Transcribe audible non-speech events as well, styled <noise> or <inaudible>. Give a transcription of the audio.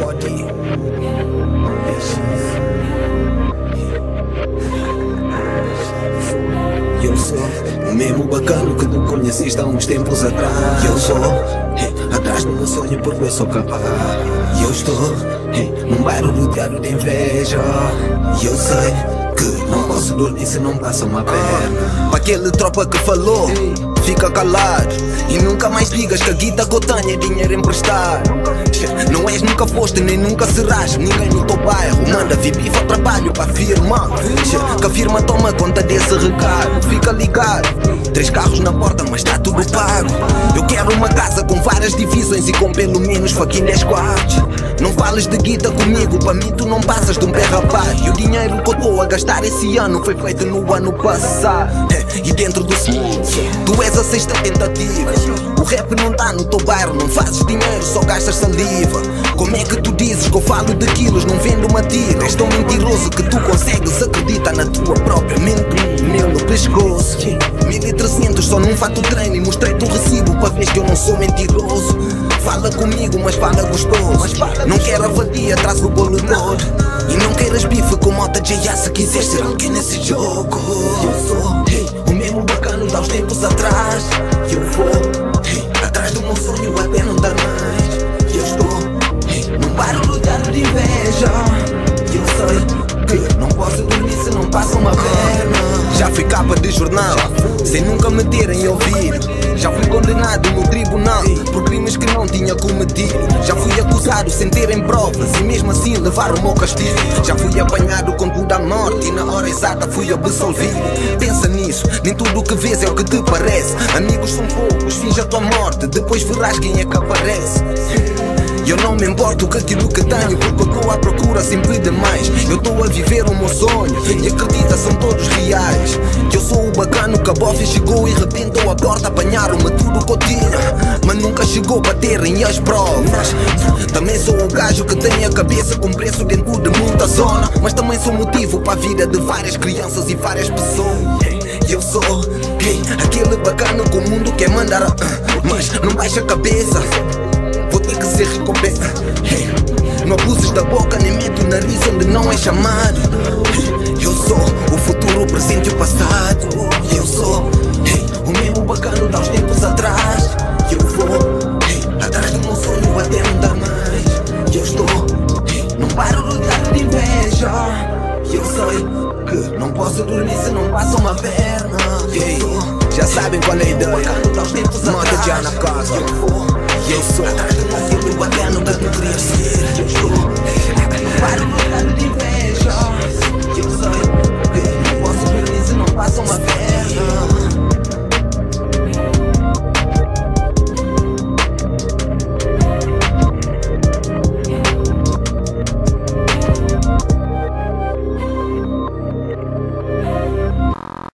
body. Eu sou o mesmo bacana que tu conheceste há uns tempos atrás. Eu sou eh, atrás do meu sonho porque eu sou capaz. Eu estou eh, num bairro rodeado de inveja. Eu sei que não passa uma perna. Para aquele tropa que falou, fica calado. E nunca mais digas que a guita que eu tenho é dinheiro emprestado. Não és, nunca foste, nem nunca serás. Ninguém no teu bairro manda vir bifa trabalho para firma. Que a firma toma conta desse recado. Fica ligado. Três carros na porta, mas está tudo pago. Eu quero uma casa com várias divisões e com pelo menos fucking 10 fales de guita comigo, para mim tu não passas de um pé rapaz. E o dinheiro que eu estou a gastar esse ano foi feito no ano passado. <laughs> E dentro do smooth, tu és a sexta tentativa. O rap não tá no teu bairro, não fazes dinheiro, só gastas saliva. Como é que tu dizes que eu falo de quilos, não vendo uma tira? És tão mentiroso que tu consegues acreditar na tua própria mente. Meu no pescoço, 1300 só num fato treino e mostrei-te o recibo ver que eu não sou mentiroso. Fala comigo, mas fala gostoso. Não quero a vadia, traz o bolo todo. E não queiras bife com mota J.A. se quiser ser alguém nesse jogo. Eu sou hey, o mesmo bacano de há uns tempos atrás. Eu vou hey, atrás do meu sonho até não dar mais. Eu estou hey, num rodeado de inveja. Eu sei que não posso dormir se não passa uma perna. Já fui capa de jornal, sem nunca me terem ouvido. Já fui condenado no tribunal por crimes que não tinha cometido. Já fui acusado sem terem provas e mesmo assim levar o meu castigo. Já fui apanhado com tudo à morte e na hora exata fui absolvido. Pensa nisso, nem tudo o que vês é o que te parece. Amigos são poucos, finge a tua morte, depois verás quem é que aparece. Eu não me importo com aquilo que tenho Porque estou à procura sempre de mais. Eu estou a viver o meu sonho E acredita, são todos reais. Que eu sou o bacano que a bofe chegou E rebentou a porta, apanharam-me tudo que eu tinha. Mas nunca chegou a baterem as provas. Também sou o gajo que tem a cabeça com preço dentro de muita zona. Mas também sou motivo para a vida de várias crianças e várias pessoas. Eu sou aquele bacano que o mundo quer mandar. Uh, Mas não baixa a cabeça Vou ter que ser recompensa. Hey, Não abuses da boca nem meto o nariz onde não é chamado. Hey, Eu sou o futuro, o presente e o passado. Eu sou hey, o mesmo bacano de há uns tempos atrás. Eu vou atrás do meu sonho até não dar mais. Eu estou num bairro rodeado de inveja. Eu sei que não posso dormir se não passa uma perna. Já sabem qual é a ideia. Moda já na casa Eu eu sou Aquilo até nunca tu querias ser Eu juro, é, é, é,